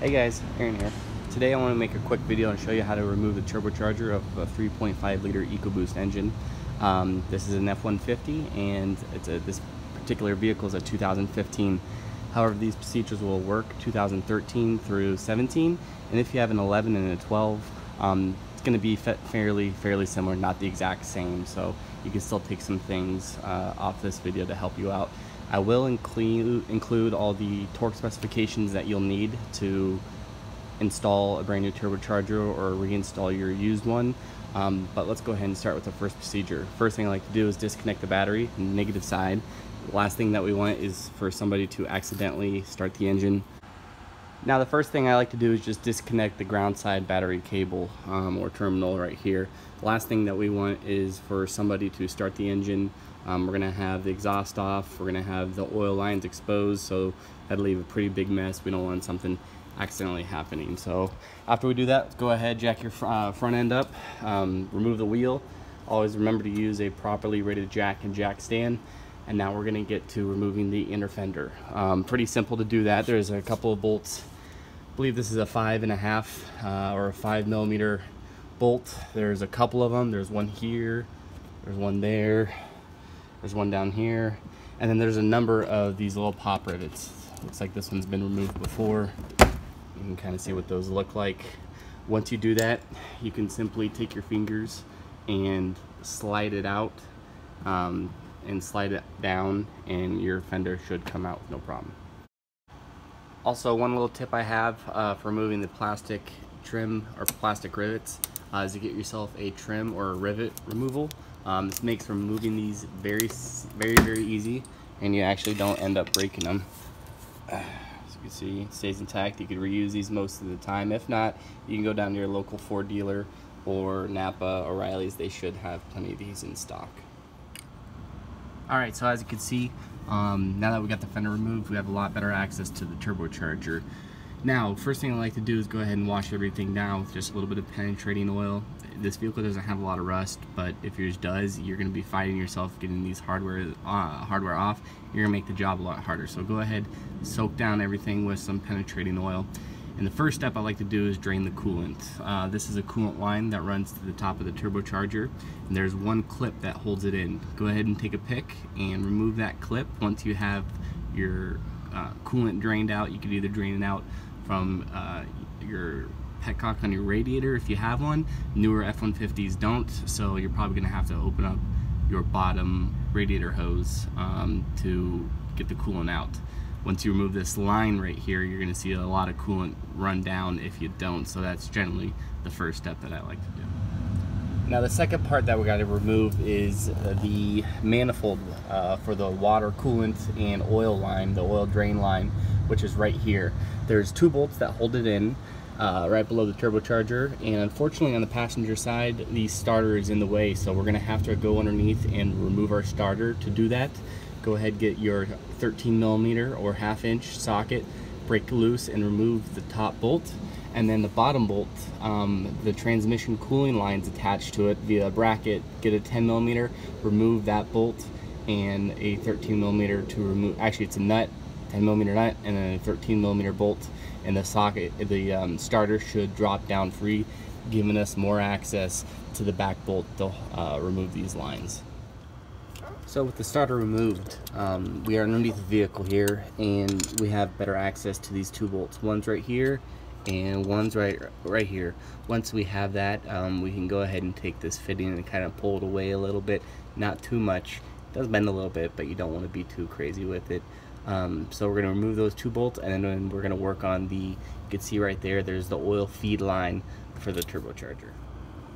Hey guys, Aaron here. Today I want to make a quick video and show you how to remove the turbocharger of a 3.5 liter EcoBoost engine. Um, this is an F-150 and it's a, this particular vehicle is a 2015. However, these procedures will work 2013 through 17 and if you have an 11 and a 12, um, it's going to be fairly fairly similar, not the exact same, so you can still take some things uh, off this video to help you out. I will include include all the torque specifications that you'll need to install a brand new turbocharger or reinstall your used one. Um, but let's go ahead and start with the first procedure. First thing I like to do is disconnect the battery, negative side. Last thing that we want is for somebody to accidentally start the engine. Now the first thing I like to do is just disconnect the ground side battery cable um, or terminal right here. The last thing that we want is for somebody to start the engine um, we're gonna have the exhaust off. We're gonna have the oil lines exposed, so that'll leave a pretty big mess. We don't want something accidentally happening. So after we do that, go ahead, jack your uh, front end up, um, remove the wheel. Always remember to use a properly rated jack and jack stand. And now we're gonna get to removing the inner fender. Um, pretty simple to do that. There's a couple of bolts. I believe this is a five and a half uh, or a five millimeter bolt. There's a couple of them. There's one here, there's one there, there's one down here. And then there's a number of these little pop rivets. Looks like this one's been removed before. You can kind of see what those look like. Once you do that, you can simply take your fingers and slide it out um, and slide it down and your fender should come out with no problem. Also, one little tip I have uh, for removing the plastic trim or plastic rivets uh, is to get yourself a trim or a rivet removal. Um, this makes removing these very, very, very easy, and you actually don't end up breaking them. As you can see, it stays intact. You could reuse these most of the time. If not, you can go down to your local Ford dealer or Napa, O'Reilly's. They should have plenty of these in stock. Alright, so as you can see, um, now that we got the fender removed, we have a lot better access to the turbocharger. Now, first thing I like to do is go ahead and wash everything down with just a little bit of penetrating oil. This vehicle doesn't have a lot of rust, but if yours does, you're going to be fighting yourself getting these hardware uh, hardware off. You're going to make the job a lot harder. So go ahead, soak down everything with some penetrating oil. And the first step I like to do is drain the coolant. Uh, this is a coolant line that runs to the top of the turbocharger, and there's one clip that holds it in. Go ahead and take a pick and remove that clip once you have your uh, coolant drained out. You could either drain it out from uh, your petcock on your radiator if you have one. Newer F-150s don't, so you're probably going to have to open up your bottom radiator hose um, to get the coolant out. Once you remove this line right here, you're going to see a lot of coolant run down if you don't, so that's generally the first step that I like to do. Now the second part that we got to remove is uh, the manifold uh, for the water coolant and oil line, the oil drain line, which is right here. There's two bolts that hold it in uh, right below the turbocharger and unfortunately on the passenger side the starter is in the way so we're gonna have to go underneath and remove our starter to do that. Go ahead get your 13 millimeter or half inch socket, break loose and remove the top bolt. And then the bottom bolt, um, the transmission cooling lines attached to it via a bracket, get a 10 millimeter, remove that bolt and a 13 millimeter to remove, actually it's a nut, 10 millimeter nut and then a 13 millimeter bolt. And the socket, the um, starter should drop down free, giving us more access to the back bolt to uh, remove these lines. So with the starter removed, um, we are underneath the vehicle here and we have better access to these two bolts. One's right here and one's right right here. Once we have that um, we can go ahead and take this fitting and kind of pull it away a little bit. Not too much. It does bend a little bit but you don't want to be too crazy with it. Um, so we're going to remove those two bolts and then we're going to work on the you can see right there there's the oil feed line for the turbocharger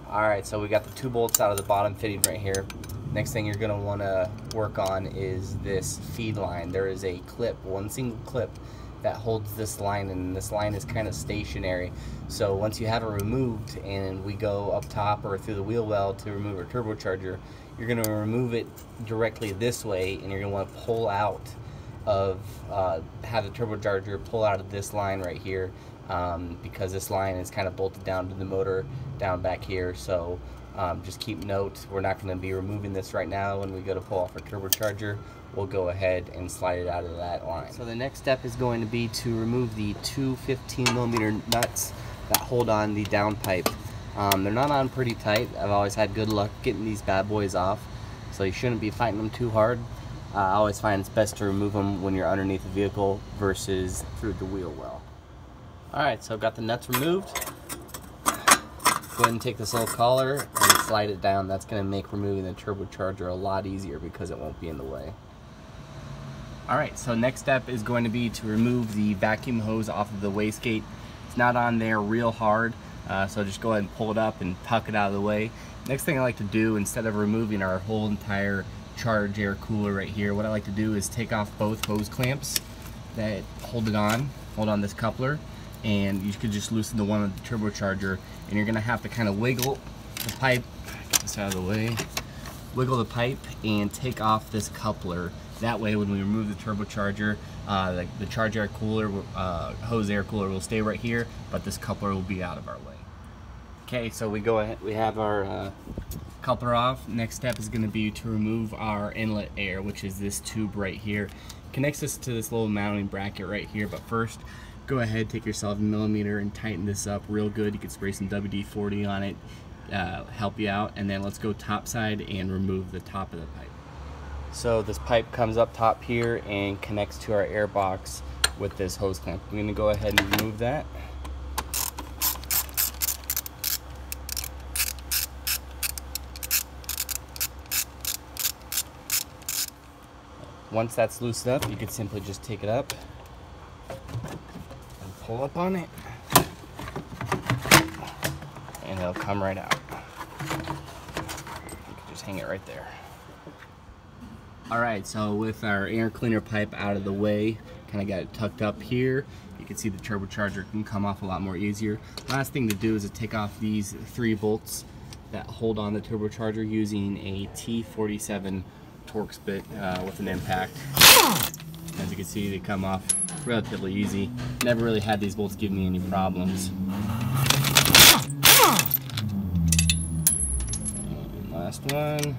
alright so we got the two bolts out of the bottom fitting right here. Next thing you're want to work on is this feed line. There is a clip one single clip that holds this line and this line is kind of stationary. So once you have it removed and we go up top or through the wheel well to remove our turbocharger you're to remove it directly this way and you're want to pull out of uh, have the turbocharger pull out of this line right here um, because this line is kind of bolted down to the motor down back here so Um, just keep note, we're not going to be removing this right now when we go to pull off our turbocharger. We'll go ahead and slide it out of that line. So the next step is going to be to remove the two 15 millimeter nuts that hold on the downpipe. Um, they're not on pretty tight. I've always had good luck getting these bad boys off, so you shouldn't be fighting them too hard. Uh, I always find it's best to remove them when you're underneath the vehicle versus through the wheel well. Alright, so I've got the nuts removed. Go ahead and take this little collar and slide it down. That's going to make removing the turbocharger a lot easier because it won't be in the way. Alright, so next step is going to be to remove the vacuum hose off of the wastegate. It's not on there real hard, uh, so just go ahead and pull it up and tuck it out of the way. Next thing I like to do, instead of removing our whole entire charge air cooler right here, what I like to do is take off both hose clamps that hold it on, hold on this coupler, and you could just loosen the one on the turbocharger, and you're gonna have to kind of wiggle the pipe, get this out of the way, wiggle the pipe and take off this coupler. That way when we remove the turbocharger, uh, the, the charge air cooler, uh, hose air cooler will stay right here, but this coupler will be out of our way. Okay, so we go ahead, we have our uh, coupler off. Next step is going to be to remove our inlet air, which is this tube right here. Connects us to this little mounting bracket right here, but first, go ahead, take your 7 millimeter and tighten this up real good. You can spray some WD-40 on it, uh, help you out, and then let's go top side and remove the top of the pipe. So this pipe comes up top here and connects to our air box with this hose clamp. I'm going to go ahead and remove that. Once that's loosened up, you can simply just take it up pull up on it. And it'll come right out. You can just hang it right there. Alright, so with our air cleaner pipe out of the way, kind of got it tucked up here. You can see the turbocharger can come off a lot more easier. Last thing to do is to take off these three bolts that hold on the turbocharger using a T47 Torx bit uh, with an impact. As you can see, they come off relatively easy. Never really had these bolts give me any problems. And last one.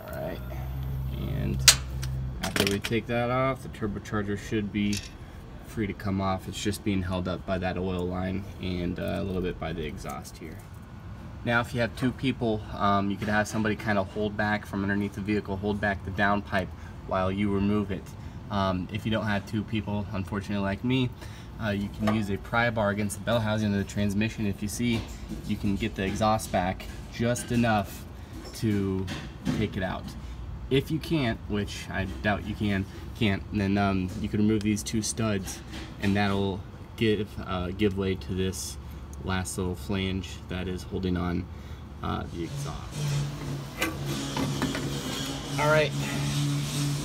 Alright, and after we take that off, the turbocharger should be free to come off. It's just being held up by that oil line and uh, a little bit by the exhaust here. Now if you have two people, um, you could have somebody kind of hold back from underneath the vehicle, hold back the downpipe while you remove it. Um, if you don't have two people, unfortunately like me, uh, you can use a pry bar against the bell housing of the transmission. If you see, you can get the exhaust back just enough to take it out. If you can't, which I doubt you can, can't, then um, you can remove these two studs, and that'll give uh, give way to this last little flange that is holding on uh, the exhaust. All right,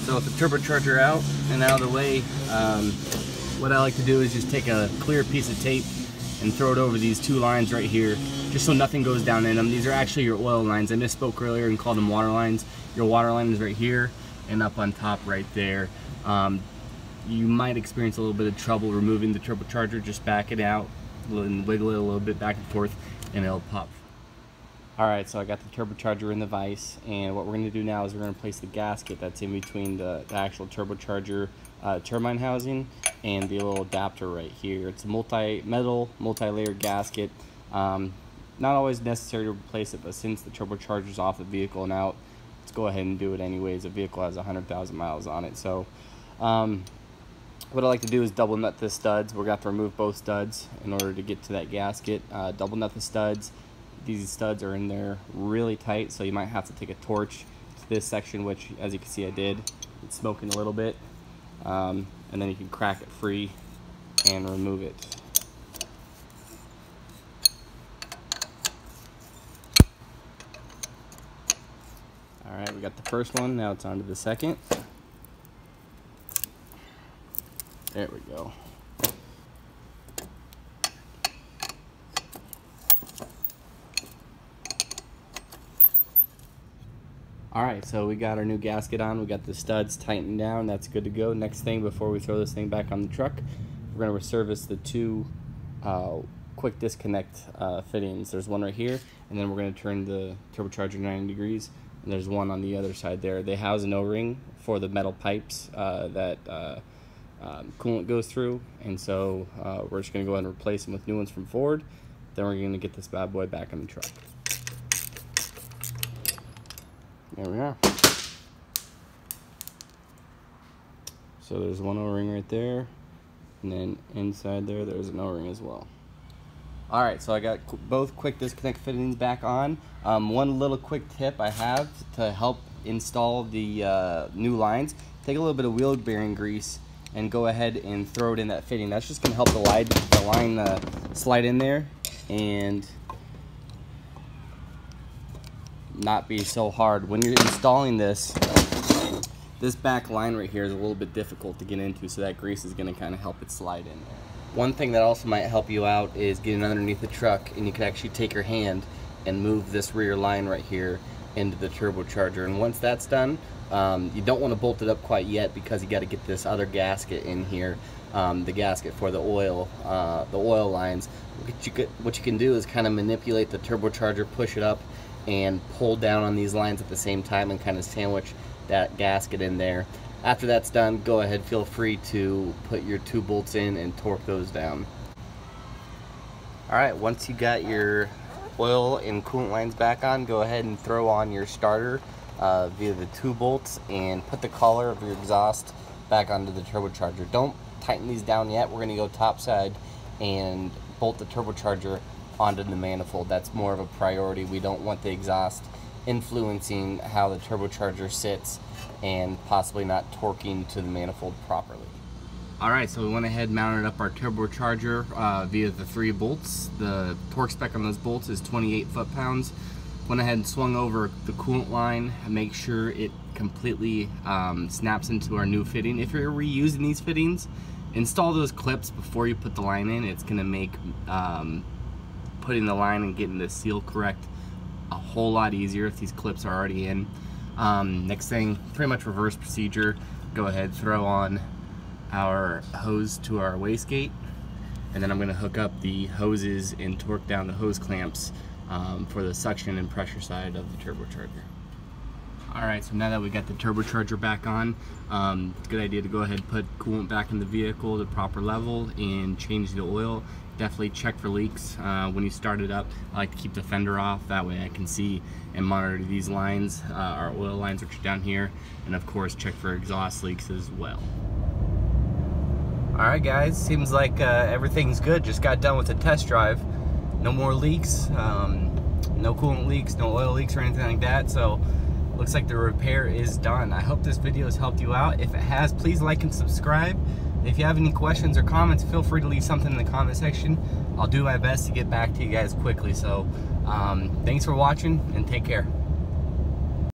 so with the turbocharger out and out of the way, um, what I like to do is just take a clear piece of tape and throw it over these two lines right here, just so nothing goes down in them. These are actually your oil lines. I misspoke earlier and called them water lines. Your water line is right here and up on top right there. Um, you might experience a little bit of trouble removing the turbocharger. Just back it out and wiggle it a little bit back and forth and it'll pop. Alright, so I got the turbocharger in the vise and what we're going to do now is we're going to place the gasket that's in between the, the actual turbocharger uh, turbine housing and the little adapter right here. It's a multi-metal, multi-layered gasket. Um, not always necessary to replace it, but since the turbocharger's off the vehicle and out, let's go ahead and do it anyways. The vehicle has 100,000 miles on it. So um, what I like to do is double nut the studs. We're going to have to remove both studs in order to get to that gasket. Uh, double nut the studs. These studs are in there really tight, so you might have to take a torch to this section, which as you can see I did. It's smoking a little bit. Um, and then you can crack it free and remove it. Alright, we got the first one, now it's on to the second. There we go. All right, so we got our new gasket on. We got the studs tightened down. That's good to go. Next thing, before we throw this thing back on the truck, we're gonna resurface the two uh, quick disconnect uh, fittings. There's one right here, and then we're gonna turn the turbocharger 90 degrees, and there's one on the other side there. They house an O-ring for the metal pipes uh, that uh, um, coolant goes through, and so uh, we're just gonna go ahead and replace them with new ones from Ford. Then we're gonna get this bad boy back on the truck. There we are. So there's one O-ring right there, and then inside there, there's an O-ring as well. All right, so I got both quick disconnect fittings back on. Um, one little quick tip I have to help install the uh, new lines, take a little bit of wheel bearing grease and go ahead and throw it in that fitting. That's just gonna help the line, the line uh, slide in there and not be so hard. When you're installing this, this back line right here is a little bit difficult to get into, so that grease is gonna kind of help it slide in One thing that also might help you out is getting underneath the truck and you can actually take your hand and move this rear line right here into the turbocharger. And once that's done, um, you don't want to bolt it up quite yet because you got to get this other gasket in here, um, the gasket for the oil, uh, the oil lines. What you, could, what you can do is kind of manipulate the turbocharger, push it up, and pull down on these lines at the same time and kind of sandwich that gasket in there. After that's done, go ahead, feel free to put your two bolts in and torque those down. All right, once you got your oil and coolant lines back on, go ahead and throw on your starter uh, via the two bolts and put the collar of your exhaust back onto the turbocharger. Don't tighten these down yet. We're gonna go topside and bolt the turbocharger onto the manifold. That's more of a priority. We don't want the exhaust influencing how the turbocharger sits and possibly not torquing to the manifold properly. Alright, so we went ahead and mounted up our turbocharger uh, via the three bolts. The torque spec on those bolts is 28 foot-pounds. Went ahead and swung over the coolant line, make sure it completely um, snaps into our new fitting. If you're reusing these fittings, install those clips before you put the line in. It's going to make um, putting the line and getting the seal correct a whole lot easier if these clips are already in. Um, next thing, pretty much reverse procedure. Go ahead, throw on our hose to our wastegate, and then I'm gonna hook up the hoses and torque down the hose clamps um, for the suction and pressure side of the turbocharger. All right, so now that we got the turbocharger back on, um, it's a good idea to go ahead and put coolant back in the vehicle to proper level and change the oil. Definitely check for leaks uh, when you start it up. I like to keep the fender off, that way I can see and monitor these lines, uh, our oil lines which are down here, and of course check for exhaust leaks as well. All right guys, seems like uh, everything's good. Just got done with the test drive. No more leaks, um, no coolant leaks, no oil leaks or anything like that. So looks like the repair is done. I hope this video has helped you out. If it has, please like and subscribe. If you have any questions or comments, feel free to leave something in the comment section. I'll do my best to get back to you guys quickly. So um, thanks for watching and take care.